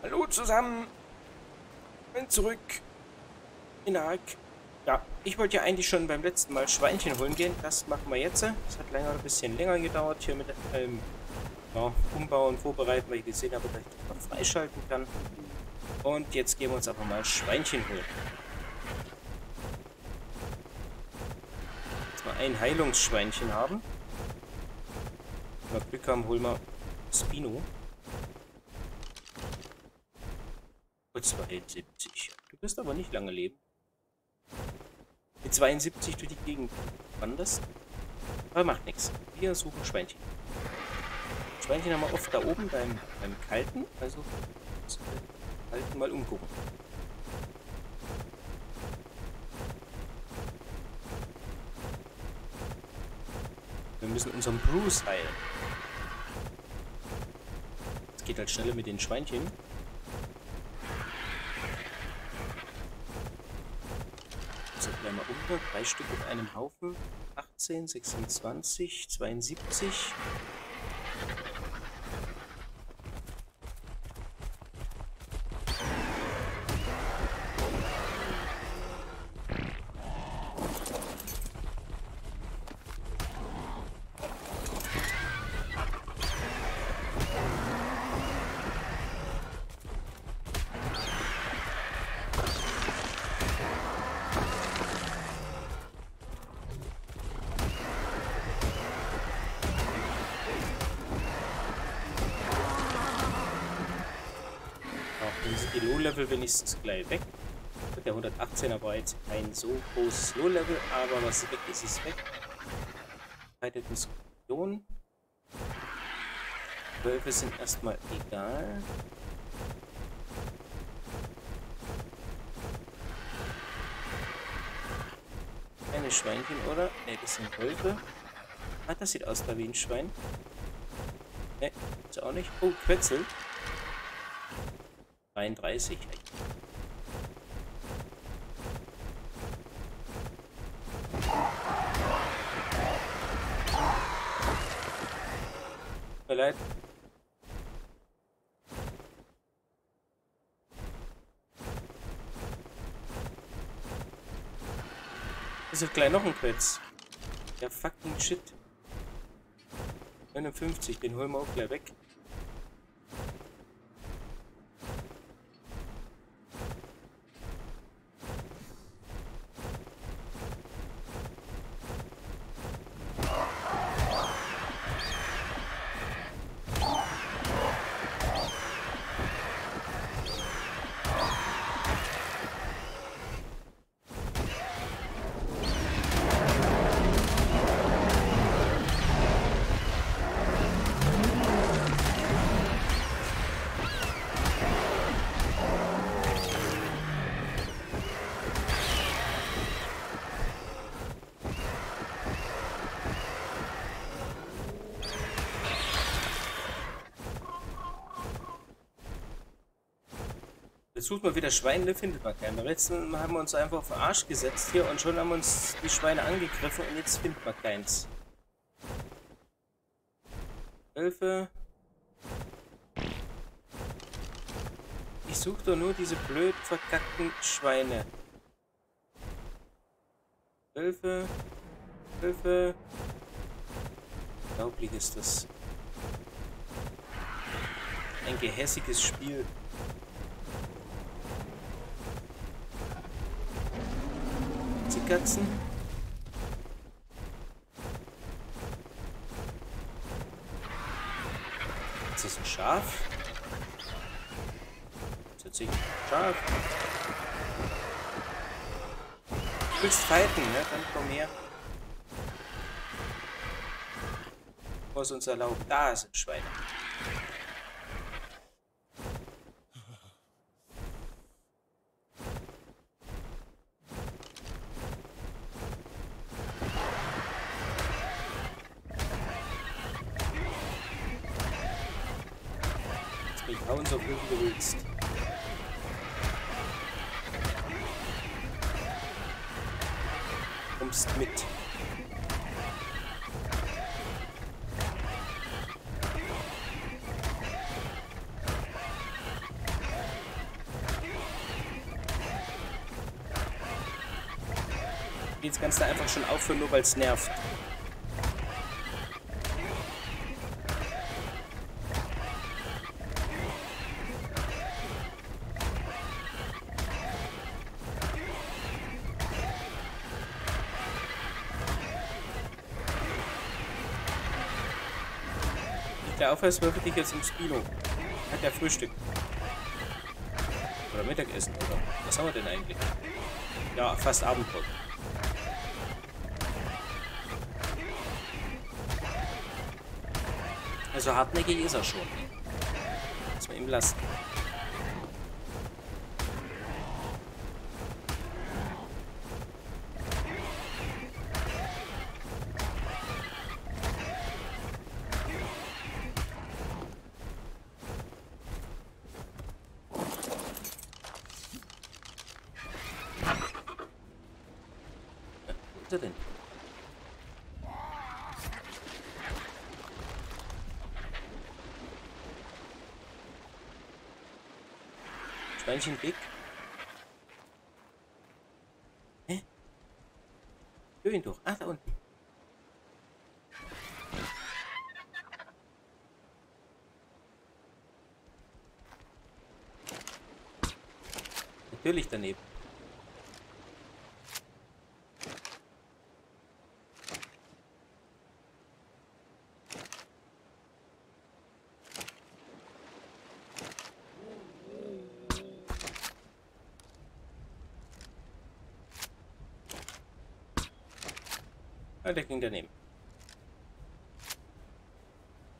Hallo zusammen. Bin zurück. In Ark. Ja, ich wollte ja eigentlich schon beim letzten Mal Schweinchen holen gehen. Das machen wir jetzt. Es hat länger ein bisschen länger gedauert hier mit ähm, ja, Umbau und Vorbereiten, weil ich gesehen habe, dass ich das noch freischalten kann. Und jetzt gehen wir uns aber mal Schweinchen holen. Jetzt mal ein Heilungsschweinchen haben. Wenn wir Glück haben, holen wir Spino. Und 72. Du wirst aber nicht lange leben. Mit 72 durch die Gegend wanderst. Aber macht nichts. Wir suchen Schweinchen. Schweinchen haben wir oft da oben beim, beim Kalten. Also Kalten mal umgucken. Wir müssen unseren Bruce heilen. Es geht halt schneller mit den Schweinchen. So, gleich mal unter. Drei Stück in einem Haufen. 18, 26, 72. die Low-Level wenigstens gleich weg. Der 118er war jetzt kein so großes Low-Level, aber was weg ist, ist weg. Gescheiterten Skorpion. Wölfe sind erstmal egal. Keine Schweinchen, oder? Ne, das sind Wölfe. Ah, das sieht aus wie ein Schwein. Ne, ist auch nicht. Oh, Quetzel. 33. Tut mir ist gleich noch ein Quetz. Ja, fucking shit. 59, den holen wir auch gleich weg. Sucht man wieder Schweine, findet man keine. Letzten haben wir uns einfach auf den Arsch gesetzt hier und schon haben uns die Schweine angegriffen und jetzt findet man keins. Hilfe. Ich suche doch nur diese blöd verkackten Schweine. Hilfe. Hilfe. Unglaublich ist das. Ein gehässiges Spiel. Katzen. Ist das ein Schaf? Ist das ein Schaf? Du willst fighten, ne? Dann komm her. Was uns erlaubt. Da sind Schweine. Hauen kommst mit. Jetzt kannst du einfach schon aufhören, nur weil es nervt. Aufweis würfelt dich jetzt ins Kino. Hat der Frühstück. Oder Mittagessen, oder? Was haben wir denn eigentlich? Ja, fast Abendbrot. Also hartnäckig ist er schon. Muss man ihm lassen. Schweinchen dick. Hä? Hör ihn doch. Ah, da unten. Natürlich daneben. Der ging daneben.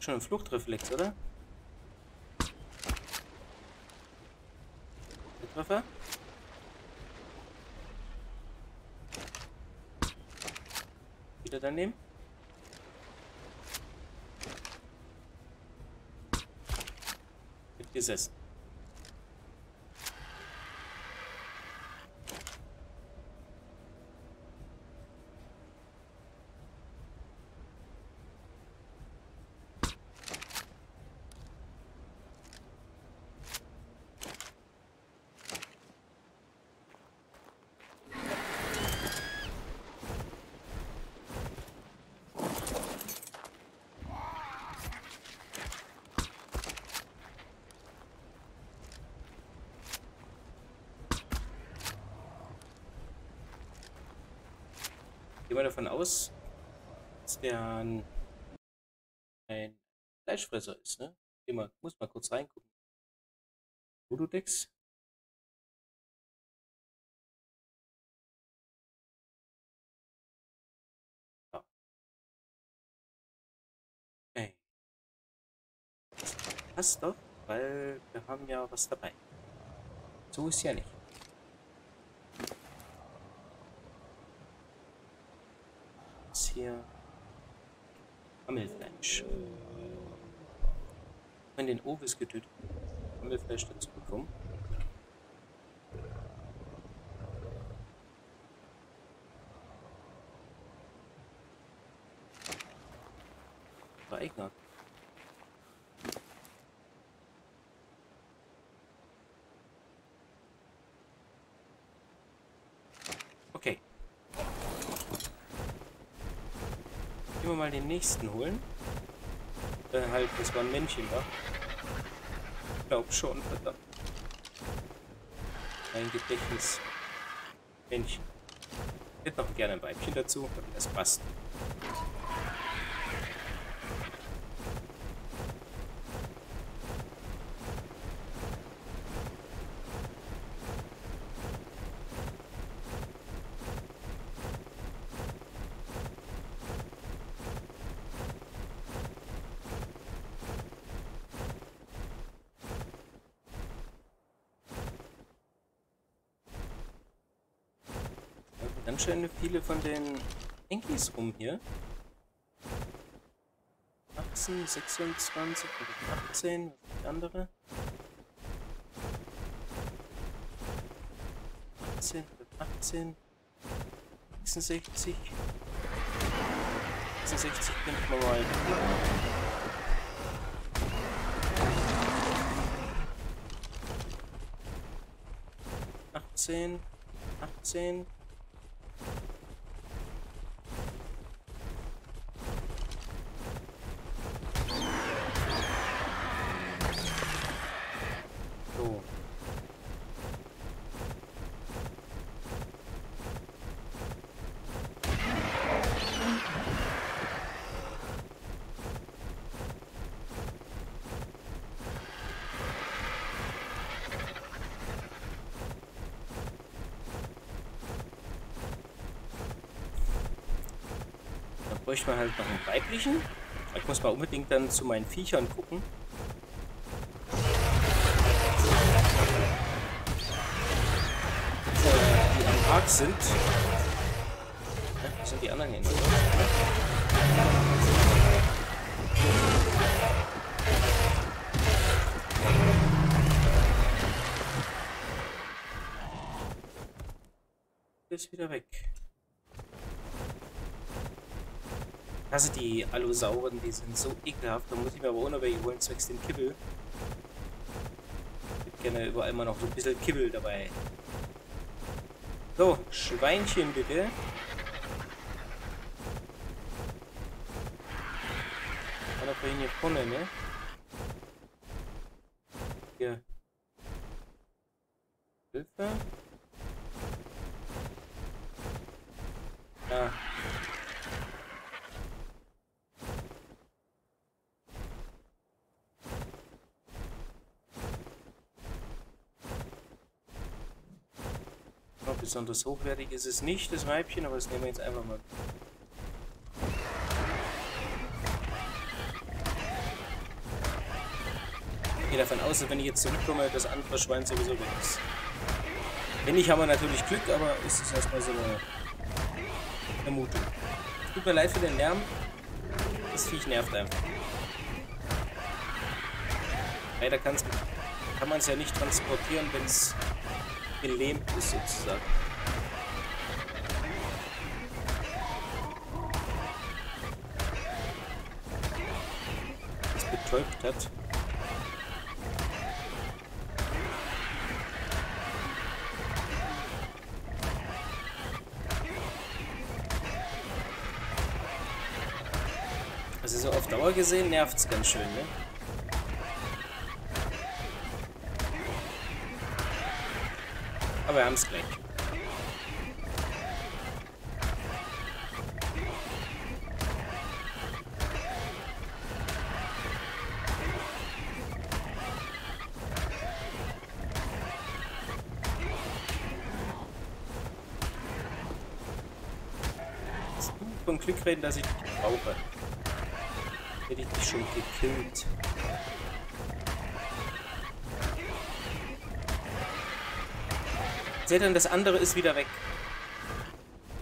Schon ein Fluchtreflex, oder? Der Treffer? Wieder daneben? Wird gesessen. Wir davon aus, dass der ein, ein Fleischfresser ist, ne? Geh mal, muss mal kurz reingucken. Voodoo-Decks. Ja. Okay. Passt doch, weil wir haben ja was dabei. So ist ja nicht. Hier Hammelfleisch. Wenn den Ovis getötet Hammelfleisch dazu bekommen. War Eigner. Wir mal den nächsten holen. Äh, halt, das war ein Männchen? Ich glaub schon, verdammt. Ein Gedächtnis. Männchen. Ich hätte noch gerne ein Weibchen dazu, damit das passt. Ganz viele von den Enkis rum hier. 18, 26 oder 18, was die andere? 18, 18, 66. 66 könnte man mal. 18, 18. bräuchte man halt noch einen weiblichen. Ich muss mal unbedingt dann zu meinen Viechern gucken. Die am Park sind. Ja, wo sind die anderen hin? Ist wieder weg. Also die Allosaurier, die sind so ekelhaft. Da muss ich mir aber ohne welche holen, zwecks den Kibbel. Ich hätte gerne überall mal noch so ein bisschen Kibbel dabei. So, Schweinchen bitte. Kann aber hier vorne, ne? Hier. Hilfe. Ja. Besonders hochwertig ist es nicht, das Weibchen, aber das nehmen wir jetzt einfach mal. Ich gehe davon aus, dass wenn ich jetzt zurückkomme, das andere Schwein sowieso weg ist. Wenn nicht, haben wir natürlich Glück, aber ist es erstmal so eine Vermutung. Tut mir leid für den Lärm. Das Viech nervt einfach. Leider kann man es ja nicht transportieren, wenn es gelähmt ist sozusagen. Das betäubt hat. Also so auf Dauer gesehen nervt es ganz schön, ne? Wir haben es gleich. Glück reden, dass ich dich brauche. Hätte ich dich schon gekillt. Seht ihr, das andere ist wieder weg.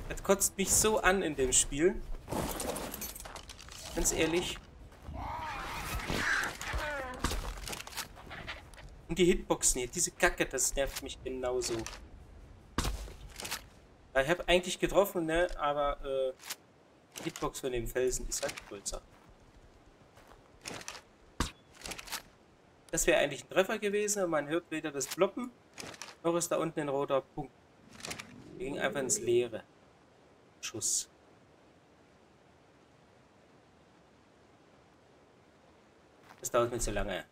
Das kotzt mich so an in dem Spiel. Ganz ehrlich. Und die Hitboxen hier, diese Kacke, das nervt mich genauso. Ich habe eigentlich getroffen, ne, aber äh, die Hitbox von dem Felsen ist halt größer. Das wäre eigentlich ein Treffer gewesen, aber man hört weder das Ploppen noch ist da unten ein roter Punkt. Wir ging einfach ins Leere. Schuss. Das dauert mir zu lange.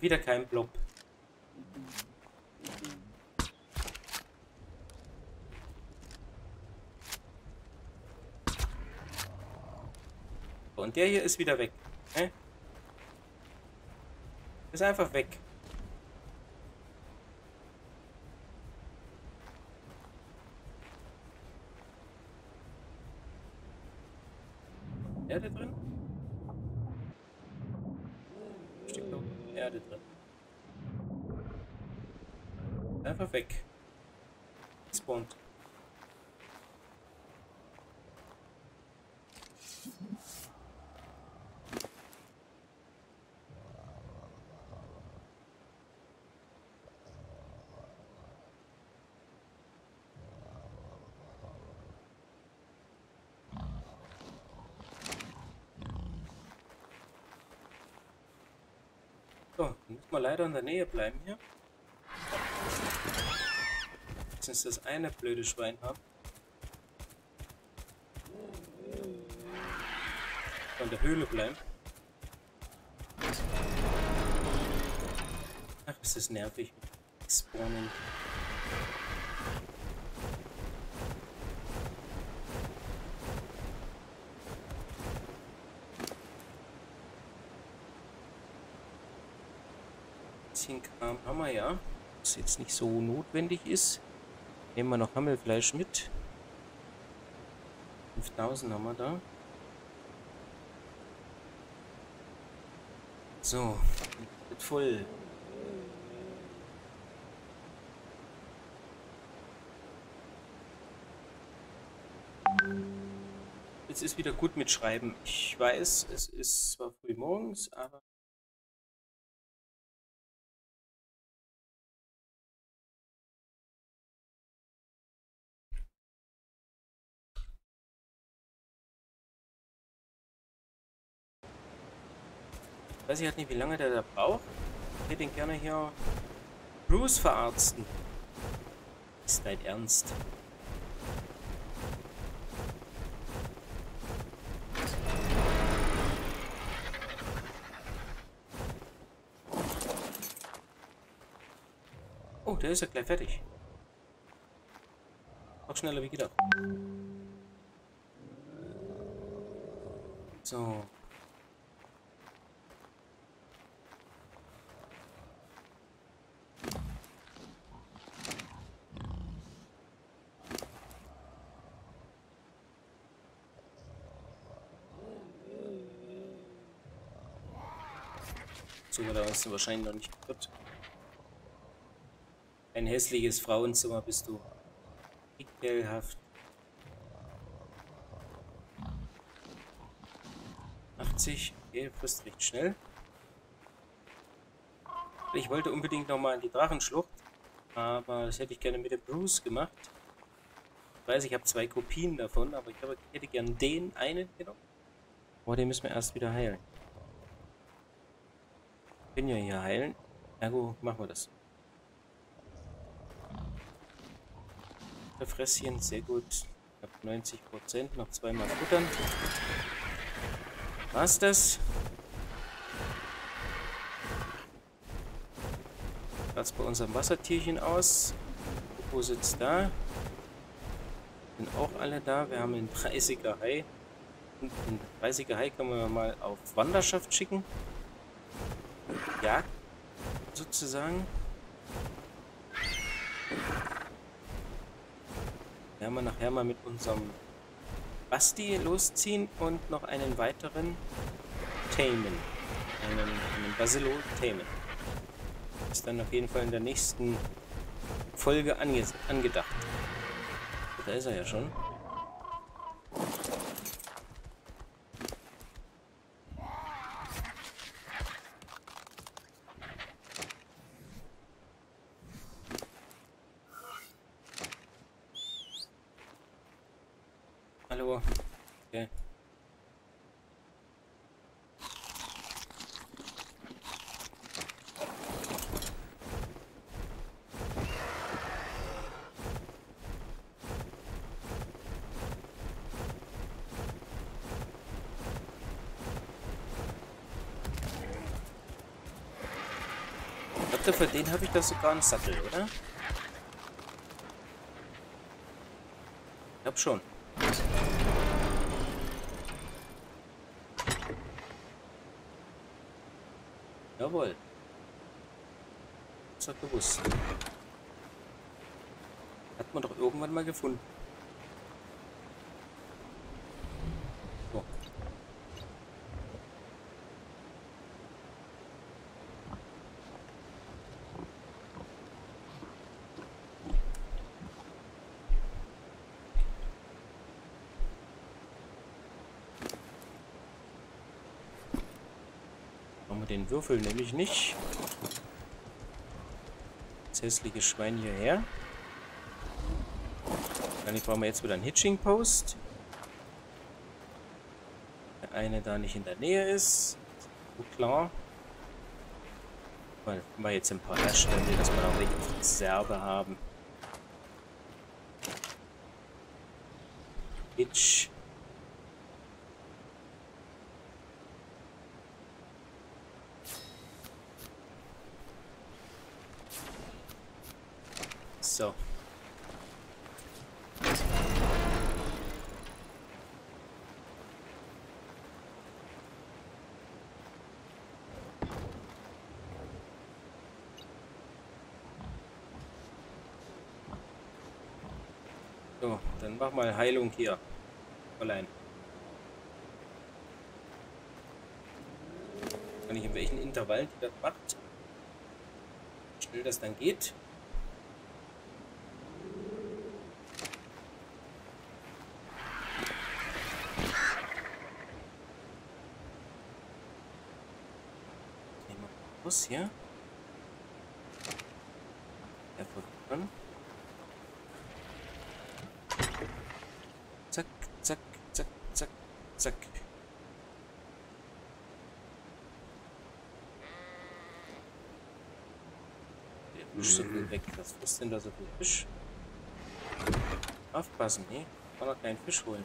wieder kein Blob. Und der hier ist wieder weg. Ne? Ist einfach weg. Erde drin? Steckt noch Erde drin. Einfach weg. Spawnt. Man leider in der Nähe bleiben hier. Jetzt das eine blöde Schwein haben. Von der Höhle bleiben. Ach, ist das nervig. Spawnen. bisschen Kram haben wir ja. Was jetzt nicht so notwendig ist. Nehmen wir noch Hammelfleisch mit. 5000 haben wir da. So, wird voll. Jetzt ist wieder gut mit Schreiben. Ich weiß, es ist zwar früh morgens, aber weiß ich halt nicht, wie lange der da braucht. Ich hätte ihn gerne hier Bruce verarzten. Ist dein Ernst? Oh, der ist ja gleich fertig. Auch schneller wie gedacht. So. Zimmer, da hast du wahrscheinlich noch nicht gehört. Ein hässliches Frauenzimmer bist du. Pigtailhaft. 80, okay, frisst recht schnell. Ich wollte unbedingt nochmal in die Drachenschlucht, aber das hätte ich gerne mit dem Bruce gemacht. Ich weiß, ich habe zwei Kopien davon, aber ich hätte gern den einen genommen. Aber den müssen wir erst wieder heilen können ja hier heilen. Ergo machen wir das. Fresschen, sehr gut. Ich habe 90 Prozent, noch zweimal futtern. Was das? Platz bei unserem Wassertierchen aus. Wo sitzt da? Sind auch alle da. Wir haben einen 30er Hai. Den 30er Hai können wir mal auf Wanderschaft schicken. Jagd sozusagen. Werden wir nachher mal mit unserem Basti losziehen und noch einen weiteren tamen. Einen, einen Basilo tamen. Ist dann auf jeden Fall in der nächsten Folge ange angedacht. Da ist er ja schon. Glaube, für den habe ich da sogar einen Sattel, oder? Ich glaube schon. Jawohl. Das hat gewusst. Hat man doch irgendwann mal gefunden. den Würfel nämlich nicht. Hässliche Schwein hierher. Wahrscheinlich brauchen wir jetzt wieder einen Hitching-Post. Der eine da nicht in der Nähe ist. So klar. Weil wir jetzt ein paar herstellen, dass wir auch richtig Serbe haben. Hitch. So. Dann mach mal Heilung hier. Allein. Kann ich in welchen Intervallen die das macht. Wie schnell das dann geht. Nehmen wir raus hier. Der Verfügung. Zack, zack, zack, zack, zack. Der Fisch so viel weg. Was ist denn da so viel Fisch? Aufpassen, nee. Kann noch keinen Fisch holen.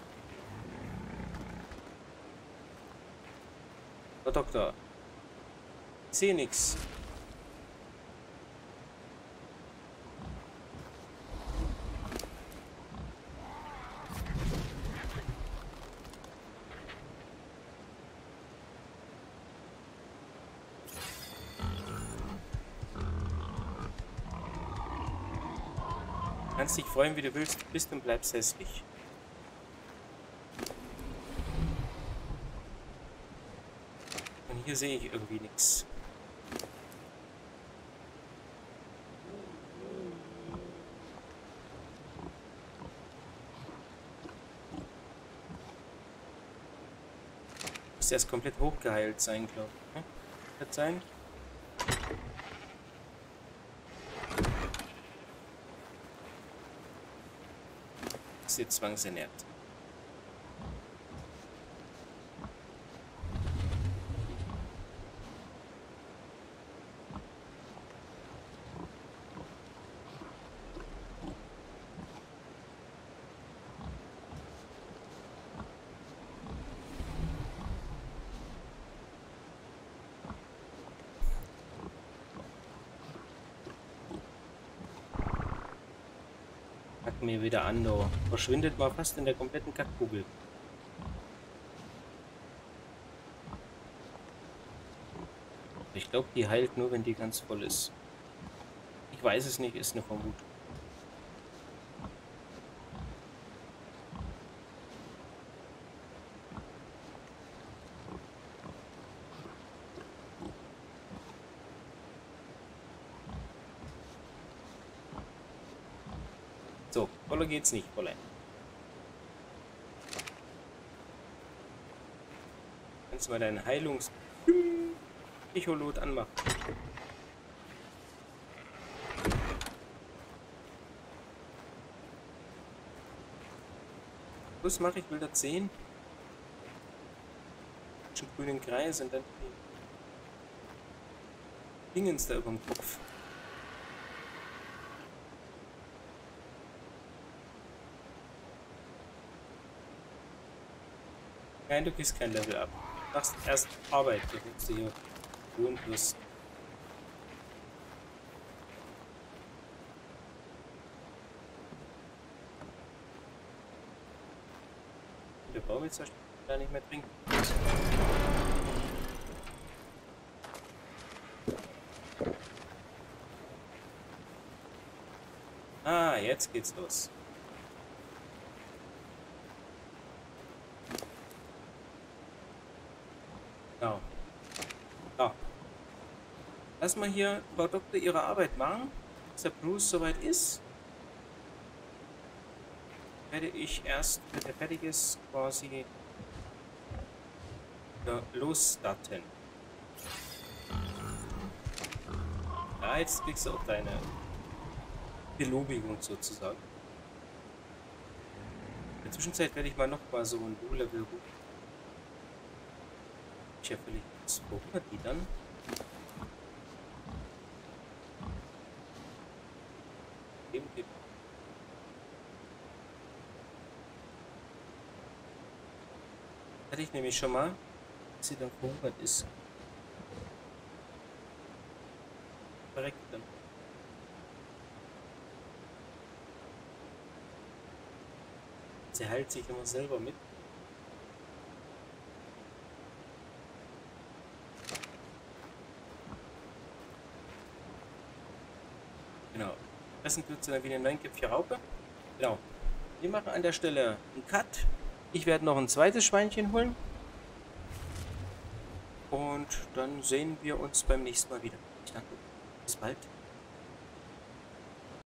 Herr Doktor. Ich sehe nix. Kannst dich freuen, wie du willst, bist und bleibst hässlich. Und hier sehe ich irgendwie nichts. Muss erst komplett hochgeheilt sein, glaube ich. Ne? Wird sein? Ist zwangsernährt. Pack mir wieder an, du. Verschwindet mal fast in der kompletten Kackkugel. Ich glaube, die heilt nur, wenn die ganz voll ist. Ich weiß es nicht, ist eine Vermutung. Voller geht's nicht, Fräulein. Kannst du mal deinen Heilungs... Echolot anmachen. Was mache ich? Will das sehen? Schon grünen Kreis und dann Dingens da über dem Kopf. Nein, du kriegst kein Level ab. Du machst erst Arbeit, du kriegst hier Ruhen plus. Der Baum jetzt gar nicht mehr trinken. Ah, jetzt geht's los. Genau. Ja. Lass mal hier Frau Doktor ihre Arbeit machen. Bis der Bruce soweit ist, werde ich erst, wenn er fertig ist, quasi losstarten. Ja, jetzt kriegst du auch deine Belobigung sozusagen. In der Zwischenzeit werde ich mal noch mal so ein Low-Level hoch ich ja völlig verhungert die dann. Eben geht. Hatte ich nämlich schon mal, dass sie dann verhungert ist. Verreckt dann. Sie heilt sich immer selber mit. Genau. Fressen tut sie dann wie eine neunköpfige Raupe. Genau. wir machen an der Stelle einen Cut. Ich werde noch ein zweites Schweinchen holen. Und dann sehen wir uns beim nächsten Mal wieder. Ich danke. Bis bald.